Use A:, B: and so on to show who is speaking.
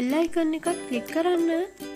A: බෙල්ලයිකන්න එකත් ක්ලික් කරන්න.